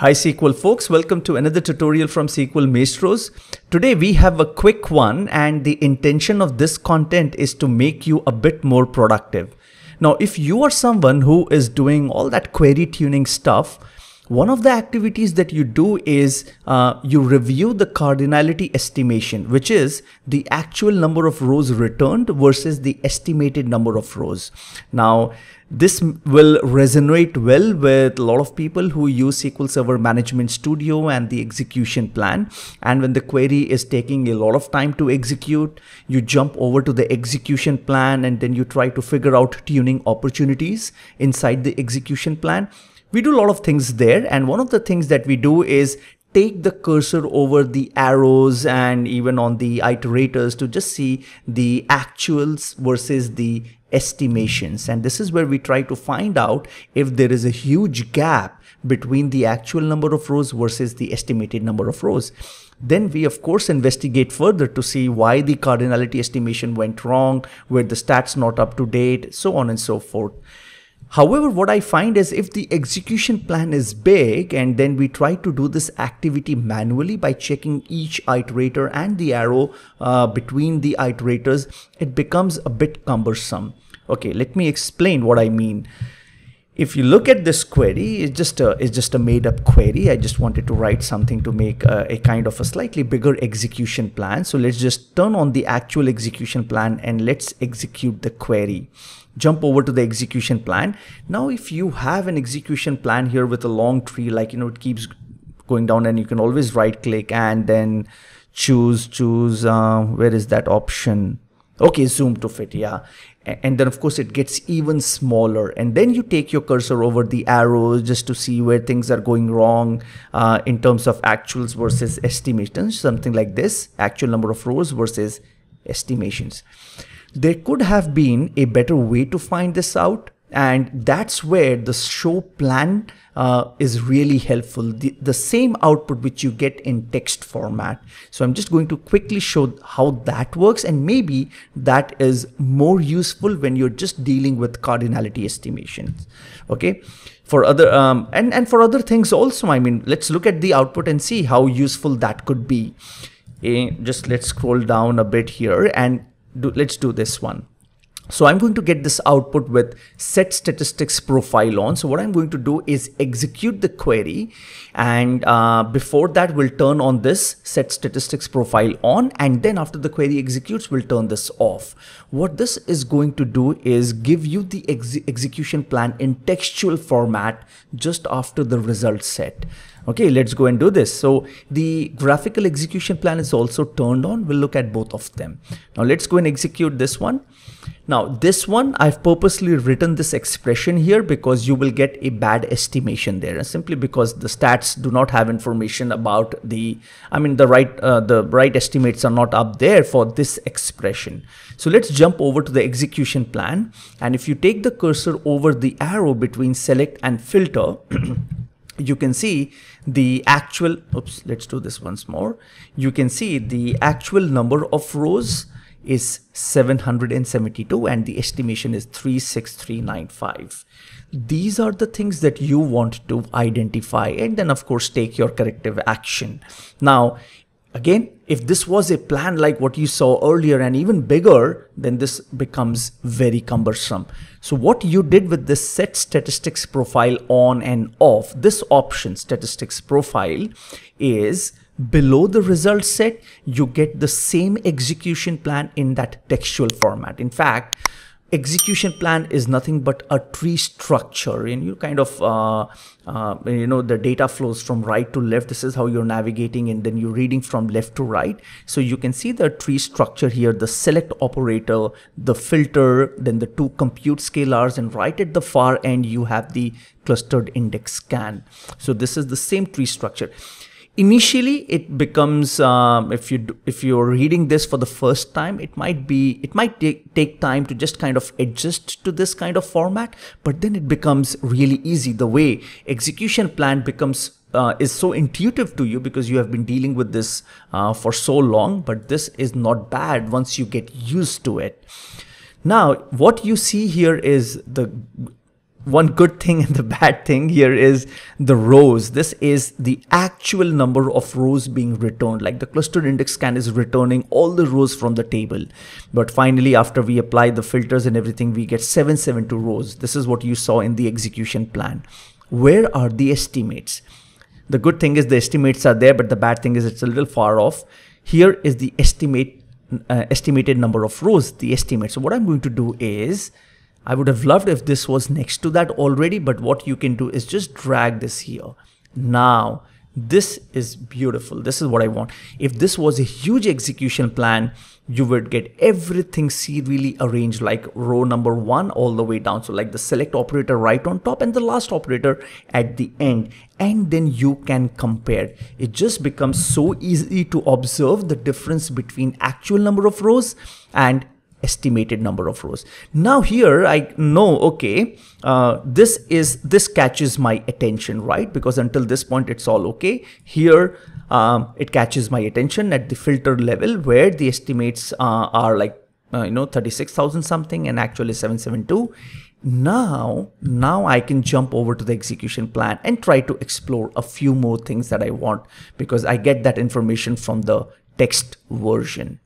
Hi SQL folks, welcome to another tutorial from SQL Maestros. Today we have a quick one and the intention of this content is to make you a bit more productive. Now if you are someone who is doing all that query tuning stuff, one of the activities that you do is uh, you review the cardinality estimation, which is the actual number of rows returned versus the estimated number of rows. Now, this will resonate well with a lot of people who use SQL Server Management Studio and the execution plan. And when the query is taking a lot of time to execute, you jump over to the execution plan and then you try to figure out tuning opportunities inside the execution plan. We do a lot of things there. And one of the things that we do is take the cursor over the arrows and even on the iterators to just see the actuals versus the estimations. And this is where we try to find out if there is a huge gap between the actual number of rows versus the estimated number of rows. Then we of course investigate further to see why the cardinality estimation went wrong, where the stats not up to date, so on and so forth. However, what I find is if the execution plan is big and then we try to do this activity manually by checking each iterator and the arrow uh, between the iterators, it becomes a bit cumbersome. Okay, let me explain what I mean. If you look at this query, it's just a, it's just a made up query. I just wanted to write something to make a, a kind of a slightly bigger execution plan. So let's just turn on the actual execution plan and let's execute the query jump over to the execution plan. Now, if you have an execution plan here with a long tree, like, you know, it keeps going down and you can always right click and then choose, choose, uh, where is that option? Okay, zoom to fit, yeah. And then of course it gets even smaller and then you take your cursor over the arrows just to see where things are going wrong uh, in terms of actuals versus estimations, something like this, actual number of rows versus estimations there could have been a better way to find this out and that's where the show plan uh, is really helpful. The, the same output which you get in text format. So i'm just going to quickly show how that works. And maybe that is more useful when you're just dealing with cardinality estimations. Okay? For other um, and and for other things also i mean let's look at the output and see how useful that could be. Okay, just let's scroll down a bit here and do, let's do this one. So I'm going to get this output with set statistics profile on. So what I'm going to do is execute the query and uh, before that we'll turn on this set statistics profile on and then after the query executes we'll turn this off. What this is going to do is give you the ex execution plan in textual format just after the result set. Okay, let's go and do this. So the graphical execution plan is also turned on. We'll look at both of them. Now let's go and execute this one. Now this one, I've purposely written this expression here because you will get a bad estimation there simply because the stats do not have information about the, I mean the right, uh, the right estimates are not up there for this expression. So let's jump over to the execution plan. And if you take the cursor over the arrow between select and filter, you can see the actual, oops, let's do this once more. You can see the actual number of rows is 772 and the estimation is 36395. These are the things that you want to identify and then of course take your corrective action. Now, Again, if this was a plan like what you saw earlier and even bigger, then this becomes very cumbersome. So what you did with this set statistics profile on and off, this option statistics profile is below the result set, you get the same execution plan in that textual format. In fact, execution plan is nothing but a tree structure. And you kind of uh, uh, you know the data flows from right to left. This is how you're navigating and then you're reading from left to right. So you can see the tree structure here the select operator the filter then the two compute scalars and right at the far end you have the clustered index scan. So this is the same tree structure initially it becomes um, if you if you're reading this for the first time it might be it might take, take time to just kind of adjust to this kind of format but then it becomes really easy. The way execution plan becomes uh, is so intuitive to you because you have been dealing with this uh, for so long but this is not bad once you get used to it. Now what you see here is the one good thing and the bad thing here is the rows. This is the actual number of rows being returned. Like the cluster index scan is returning all the rows from the table. But finally, after we apply the filters and everything, we get 772 rows. This is what you saw in the execution plan. Where are the estimates? The good thing is the estimates are there, but the bad thing is it's a little far off. Here is the estimate uh, estimated number of rows, the estimate. So what I'm going to do is I would have loved if this was next to that already, but what you can do is just drag this here. Now, this is beautiful. This is what I want. If this was a huge execution plan, you would get everything serially arranged like row number one all the way down. So like the select operator right on top and the last operator at the end. And then you can compare. It just becomes so easy to observe the difference between actual number of rows and estimated number of rows. Now here I know, okay, uh, this is, this catches my attention, right? Because until this point, it's all okay. Here, um, it catches my attention at the filter level where the estimates uh, are like, uh, you know, 36,000 something and actually 772. Now, now I can jump over to the execution plan and try to explore a few more things that I want because I get that information from the text version.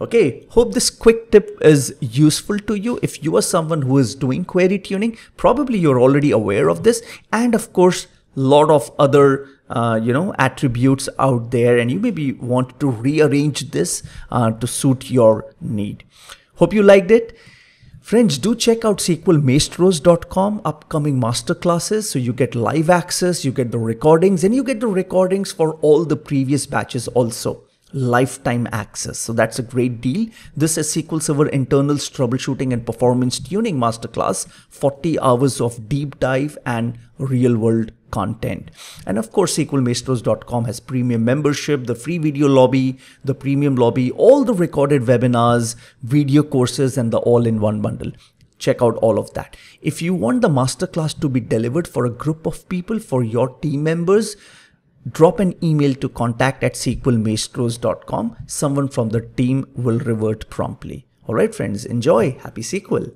Okay, hope this quick tip is useful to you. If you are someone who is doing query tuning, probably you're already aware of this. And of course, a lot of other uh, you know attributes out there and you maybe want to rearrange this uh, to suit your need. Hope you liked it. Friends, do check out SQLmaestros.com upcoming masterclasses. So you get live access, you get the recordings, and you get the recordings for all the previous batches also lifetime access. So that's a great deal. This is SQL Server internals troubleshooting and performance tuning masterclass, 40 hours of deep dive and real world content. And of course, SQLmaestros.com has premium membership, the free video lobby, the premium lobby, all the recorded webinars, video courses, and the all-in-one bundle check out all of that. If you want the masterclass to be delivered for a group of people, for your team members, drop an email to contact at sqlmaestros.com. Someone from the team will revert promptly. All right, friends, enjoy. Happy SQL.